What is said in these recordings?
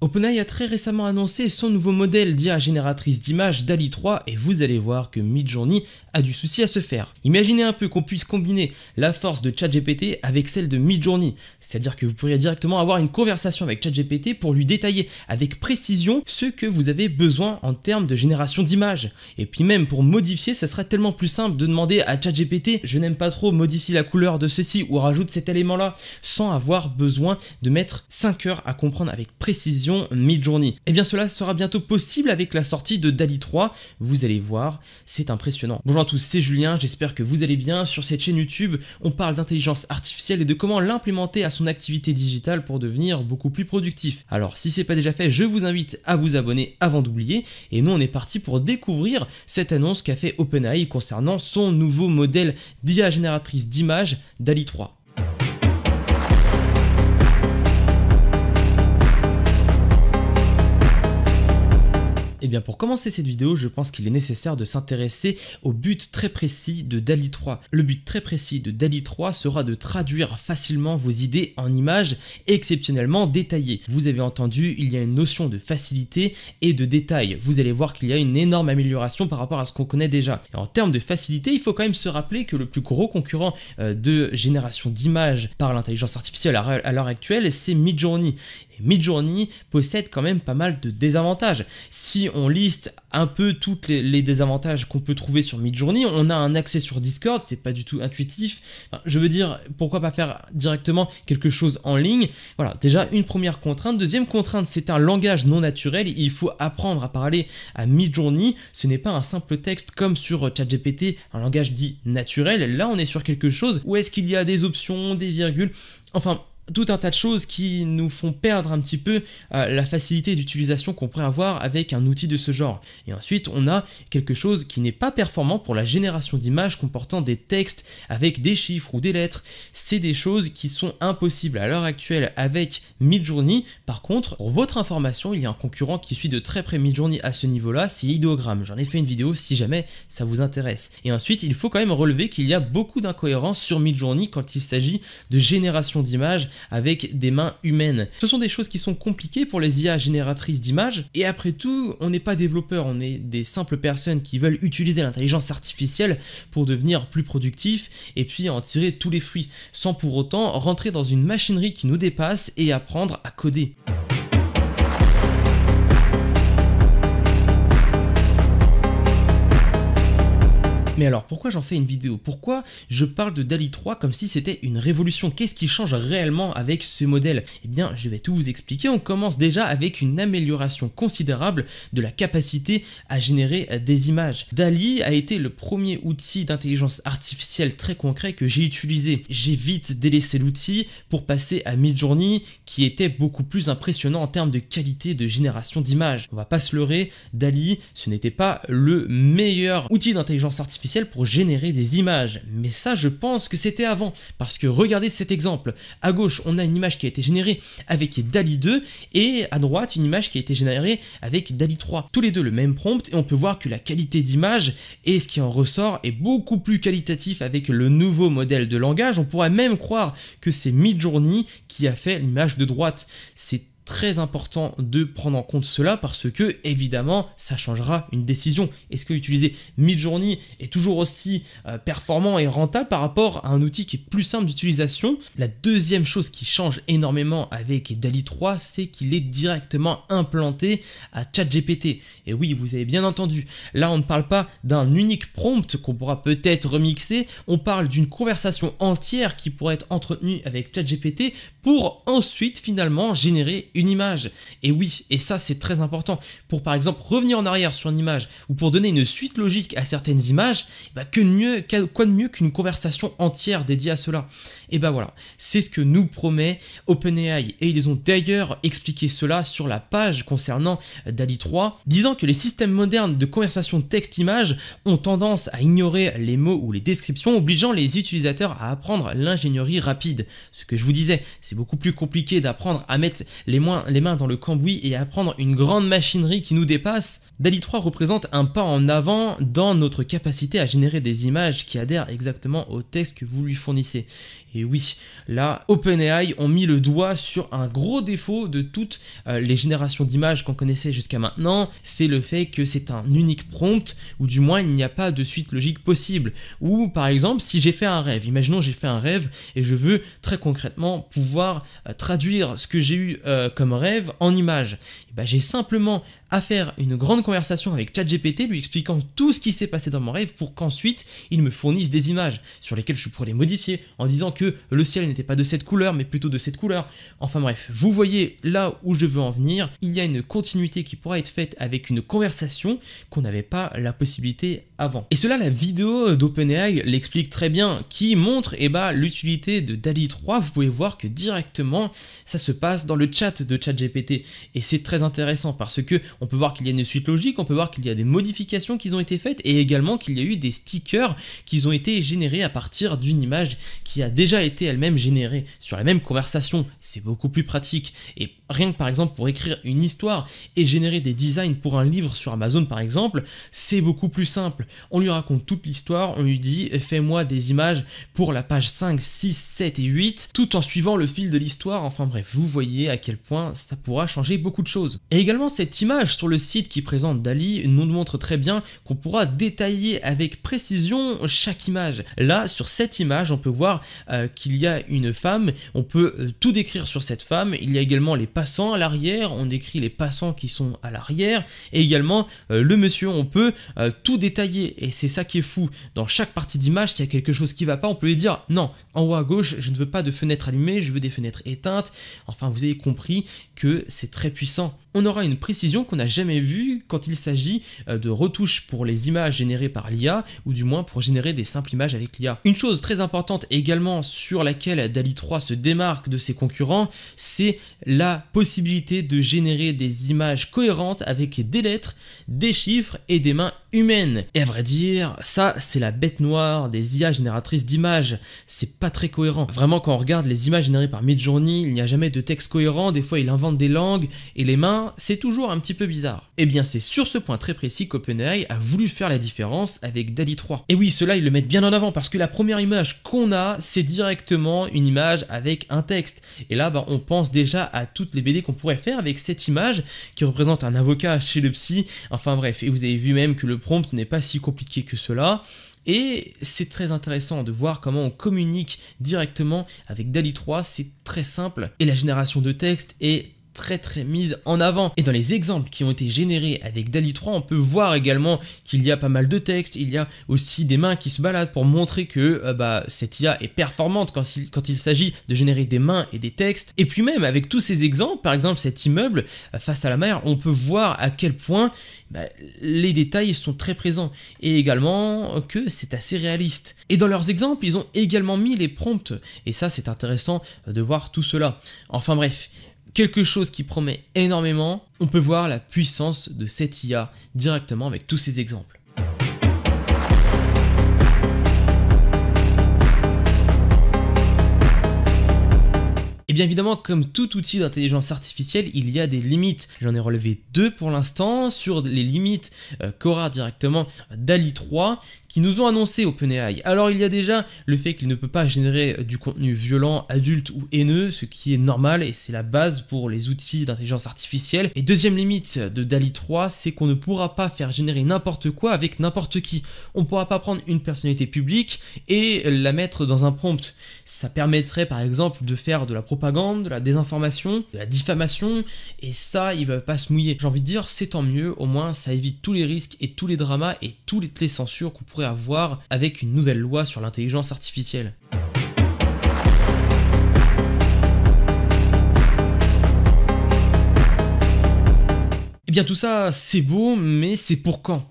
OpenAI a très récemment annoncé son nouveau modèle d'IA génératrice d'images DALI 3 et vous allez voir que Midjourney a du souci à se faire. Imaginez un peu qu'on puisse combiner la force de ChatGPT avec celle de Midjourney, c'est-à-dire que vous pourriez directement avoir une conversation avec ChatGPT pour lui détailler avec précision ce que vous avez besoin en termes de génération d'images. Et puis même pour modifier, ça serait tellement plus simple de demander à ChatGPT je n'aime pas trop modifier la couleur de ceci ou rajoute cet élément là sans avoir besoin de mettre 5 heures à comprendre avec précision Midjourney. Et eh bien cela sera bientôt possible avec la sortie de DALI 3, vous allez voir, c'est impressionnant. Bonjour à tous, c'est Julien, j'espère que vous allez bien. Sur cette chaîne YouTube, on parle d'intelligence artificielle et de comment l'implémenter à son activité digitale pour devenir beaucoup plus productif. Alors si c'est pas déjà fait, je vous invite à vous abonner avant d'oublier. Et nous on est parti pour découvrir cette annonce qu'a fait OpenAI concernant son nouveau modèle d'IA génératrice d'images DALI 3. Eh bien pour commencer cette vidéo, je pense qu'il est nécessaire de s'intéresser au but très précis de DALI 3. Le but très précis de DALI 3 sera de traduire facilement vos idées en images exceptionnellement détaillées. Vous avez entendu, il y a une notion de facilité et de détail. Vous allez voir qu'il y a une énorme amélioration par rapport à ce qu'on connaît déjà. en termes de facilité, il faut quand même se rappeler que le plus gros concurrent euh, de génération d'images par l'intelligence artificielle à l'heure actuelle, c'est Midjourney. Midjourney possède quand même pas mal de désavantages. Si on liste un peu tous les, désavantages qu'on peut trouver sur Midjourney, on a un accès sur Discord, c'est pas du tout intuitif. je veux dire, pourquoi pas faire directement quelque chose en ligne? Voilà, déjà une première contrainte. Deuxième contrainte, c'est un langage non naturel. Il faut apprendre à parler à Midjourney. Ce n'est pas un simple texte comme sur ChatGPT, un langage dit naturel. Là, on est sur quelque chose où est-ce qu'il y a des options, des virgules? Enfin, tout un tas de choses qui nous font perdre un petit peu euh, la facilité d'utilisation qu'on pourrait avoir avec un outil de ce genre. Et ensuite, on a quelque chose qui n'est pas performant pour la génération d'images comportant des textes avec des chiffres ou des lettres. C'est des choses qui sont impossibles à l'heure actuelle avec Midjourney. Par contre, pour votre information, il y a un concurrent qui suit de très près Midjourney à ce niveau-là, c'est Ideogram. J'en ai fait une vidéo si jamais ça vous intéresse. Et ensuite, il faut quand même relever qu'il y a beaucoup d'incohérences sur Midjourney quand il s'agit de génération d'images avec des mains humaines. Ce sont des choses qui sont compliquées pour les IA génératrices d'images, et après tout, on n'est pas développeur, on est des simples personnes qui veulent utiliser l'intelligence artificielle pour devenir plus productifs et puis en tirer tous les fruits, sans pour autant rentrer dans une machinerie qui nous dépasse et apprendre à coder. Mais alors pourquoi j'en fais une vidéo? Pourquoi je parle de DALI 3 comme si c'était une révolution? Qu'est-ce qui change réellement avec ce modèle? Eh bien je vais tout vous expliquer. On commence déjà avec une amélioration considérable de la capacité à générer des images. DALI a été le premier outil d'intelligence artificielle très concret que j'ai utilisé. J'ai vite délaissé l'outil pour passer à Midjourney qui était beaucoup plus impressionnant en termes de qualité de génération d'images. On va pas se leurrer, DALI ce n'était pas le meilleur outil d'intelligence artificielle pour générer des images. Mais ça, je pense que c'était avant. Parce que regardez cet exemple. À gauche, on a une image qui a été générée avec DALI 2 et à droite, une image qui a été générée avec DALI 3. Tous les deux le même prompt et on peut voir que la qualité d'image et ce qui en ressort est beaucoup plus qualitatif avec le nouveau modèle de langage. On pourrait même croire que c'est Midjourney qui a fait l'image de droite. C'est très important de prendre en compte cela parce que évidemment ça changera une décision. Est-ce que utiliser Midjourney est toujours aussi euh, performant et rentable par rapport à un outil qui est plus simple d'utilisation? La deuxième chose qui change énormément avec DALI 3 c'est qu'il est directement implanté à ChatGPT. Et oui vous avez bien entendu, là on ne parle pas d'un unique prompt qu'on pourra peut-être remixer, on parle d'une conversation entière qui pourrait être entretenue avec ChatGPT pour ensuite finalement générer une image. Et oui, et ça c'est très important. Pour par exemple revenir en arrière sur une image ou pour donner une suite logique à certaines images, bah, que mieux, quoi de mieux qu'une conversation entière dédiée à cela? Et bah voilà, c'est ce que nous promet OpenAI. Et ils ont d'ailleurs expliqué cela sur la page concernant DALI 3, disant que les systèmes modernes de conversation texte-image ont tendance à ignorer les mots ou les descriptions, obligeant les utilisateurs à apprendre l'ingénierie rapide. Ce que je vous disais, c'est beaucoup plus compliqué d'apprendre à mettre les mots les mains dans le cambouis et apprendre une grande machinerie qui nous dépasse, DALI 3 représente un pas en avant dans notre capacité à générer des images qui adhèrent exactement au texte que vous lui fournissez. Et oui, là, OpenAI ont mis le doigt sur un gros défaut de toutes euh, les générations d'images qu'on connaissait jusqu'à maintenant, c'est le fait que c'est un unique prompt, ou du moins il n'y a pas de suite logique possible. Ou par exemple, si j'ai fait un rêve, imaginons j'ai fait un rêve et je veux très concrètement pouvoir euh, traduire ce que j'ai eu euh, comme rêve en image. Ben, j'ai simplement à faire une grande conversation avec ChatGPT lui expliquant tout ce qui s'est passé dans mon rêve pour qu'ensuite il me fournisse des images sur lesquelles je pourrais les modifier en disant que le ciel n'était pas de cette couleur mais plutôt de cette couleur. Enfin bref, vous voyez là où je veux en venir, il y a une continuité qui pourra être faite avec une conversation qu'on n'avait pas la possibilité avant. Et cela la vidéo d'OpenAI l'explique très bien qui montre eh ben, l'utilité de DALI 3, vous pouvez voir que directement ça se passe dans le chat de ChatGPT et c'est très intéressant parce que on peut voir qu'il y a une suite logique, on peut voir qu'il y a des modifications qui ont été faites et également qu'il y a eu des stickers qui ont été générés à partir d'une image qui a déjà été elle-même générée sur la même conversation. C'est beaucoup plus pratique et rien que par exemple pour écrire une histoire et générer des designs pour un livre sur Amazon par exemple, c'est beaucoup plus simple. On lui raconte toute l'histoire, on lui dit fais-moi des images pour la page 5, 6, 7 et 8 tout en suivant le fil de l'histoire. Enfin bref, vous voyez à quel point ça pourra changer beaucoup de choses. Et également cette image sur le site qui présente Dali nous montre très bien qu'on pourra détailler avec précision chaque image. Là, sur cette image, on peut voir euh, qu'il y a une femme, on peut euh, tout décrire sur cette femme, il y a également les passants à l'arrière, on décrit les passants qui sont à l'arrière, et également euh, le monsieur, on peut tout détailler, et c'est ça qui est fou. Dans chaque partie d'image, s'il y a quelque chose qui va pas, on peut lui dire non, en haut à gauche, je ne veux pas de fenêtres allumées, je veux des fenêtres éteintes. Enfin, vous avez compris que c'est très puissant on aura une précision qu'on n'a jamais vue quand il s'agit euh, de retouches pour les images générées par l'IA, ou du moins pour générer des simples images avec l'IA. Une chose très importante également sur laquelle DALI 3 se démarque de ses concurrents, c'est la possibilité de générer des images cohérentes avec des lettres, des chiffres et des mains humaines. Et à vrai dire, ça c'est la bête noire des IA génératrices d'images. C'est pas très cohérent. Vraiment quand on regarde les images générées par Midjourney, il n'y a jamais de texte cohérent, des fois il invente des langues et les mains c'est toujours un petit peu bizarre. Et eh bien c'est sur ce point très précis qu'OpenAI a voulu faire la différence avec DALI 3. Et oui, cela ils le mettent bien en avant parce que la première image qu'on a, c'est directement une image avec un texte. Et là, bah, on pense déjà à toutes les BD qu'on pourrait faire avec cette image qui représente un avocat chez le psy. Enfin bref, et vous avez vu même que le prompt n'est pas si compliqué que cela. Et c'est très intéressant de voir comment on communique directement avec DALI 3, c'est très simple. Et la génération de texte est très très mise en avant. Et dans les exemples qui ont été générés avec DALI 3, on peut voir également qu'il y a pas mal de textes, il y a aussi des mains qui se baladent pour montrer que euh, bah, cette IA est performante quand il, quand il s'agit de générer des mains et des textes. Et puis même avec tous ces exemples, par exemple cet immeuble euh, face à la mer, on peut voir à quel point bah, les détails sont très présents et également que c'est assez réaliste. Et dans leurs exemples, ils ont également mis les prompts et ça c'est intéressant de voir tout cela. Enfin bref, quelque chose qui promet énormément, on peut voir la puissance de cette IA directement avec tous ces exemples. Et bien évidemment, comme tout outil d'intelligence artificielle, il y a des limites. J'en ai relevé deux pour l'instant sur les limites euh, qu'aura directement DALI 3 qui nous ont annoncé OpenAI. Alors il y a déjà le fait qu'il ne peut pas générer du contenu violent, adulte ou haineux, ce qui est normal et c'est la base pour les outils d'intelligence artificielle. Et deuxième limite de DALI 3, c'est qu'on ne pourra pas faire générer n'importe quoi avec n'importe qui. On ne pourra pas prendre une personnalité publique et la mettre dans un prompt. Ça permettrait par exemple de faire de la propagande, de la désinformation, de la diffamation, et ça, il va pas se mouiller. J'ai envie de dire, c'est tant mieux, au moins ça évite tous les risques et tous les dramas et toutes les censures qu'on pourrait avoir avec une nouvelle loi sur l'intelligence artificielle. Eh bien tout ça, c'est beau, mais c'est pour quand?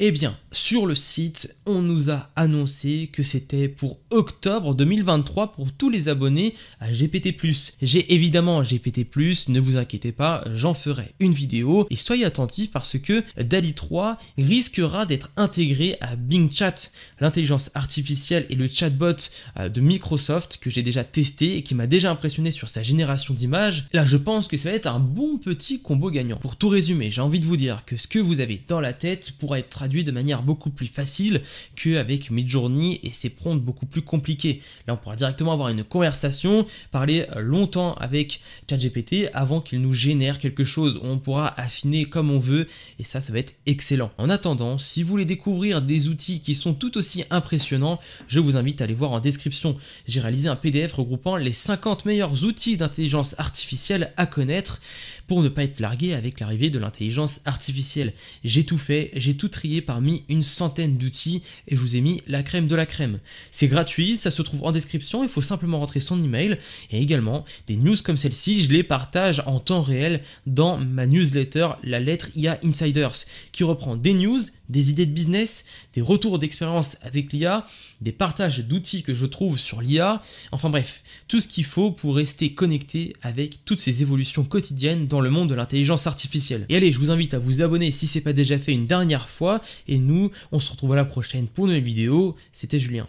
Eh bien, sur le site, on nous a annoncé que c'était pour octobre 2023 pour tous les abonnés à GPT+. J'ai évidemment GPT+, ne vous inquiétez pas, j'en ferai une vidéo et soyez attentifs parce que DALI 3 risquera d'être intégré à Bing Chat, l'intelligence artificielle et le chatbot euh, de Microsoft que j'ai déjà testé et qui m'a déjà impressionné sur sa génération d'images. Là, je pense que ça va être un bon petit combo gagnant. Pour tout résumer, j'ai envie de vous dire que ce que vous avez dans la tête pourra être de manière beaucoup plus facile qu'avec Midjourney et ses prompts beaucoup plus compliqués. Là, on pourra directement avoir une conversation, parler longtemps avec ChatGPT avant qu'il nous génère quelque chose. On pourra affiner comme on veut et ça, ça va être excellent. En attendant, si vous voulez découvrir des outils qui sont tout aussi impressionnants, je vous invite à aller voir en description. J'ai réalisé un PDF regroupant les 50 meilleurs outils d'intelligence artificielle à connaître pour ne pas être largué avec l'arrivée de l'intelligence artificielle. J'ai tout fait, j'ai tout trié parmi une centaine d'outils et je vous ai mis la crème de la crème. C'est gratuit, ça se trouve en description, il faut simplement rentrer son email et également des news comme celle-ci, je les partage en temps réel dans ma newsletter La lettre IA Insiders qui reprend des news, des idées de business, des retours d'expérience avec l'IA, des partages d'outils que je trouve sur l'IA, enfin bref, tout ce qu'il faut pour rester connecté avec toutes ces évolutions quotidiennes dans le monde de l'intelligence artificielle. Et allez, je vous invite à vous abonner si ce n'est pas déjà fait une dernière fois, et nous, on se retrouve à la prochaine pour une nouvelle vidéo, c'était Julien.